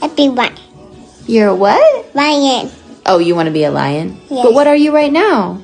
I'd be lion. You're a what? Lion. Oh, you want to be a lion? Yes. But what are you right now?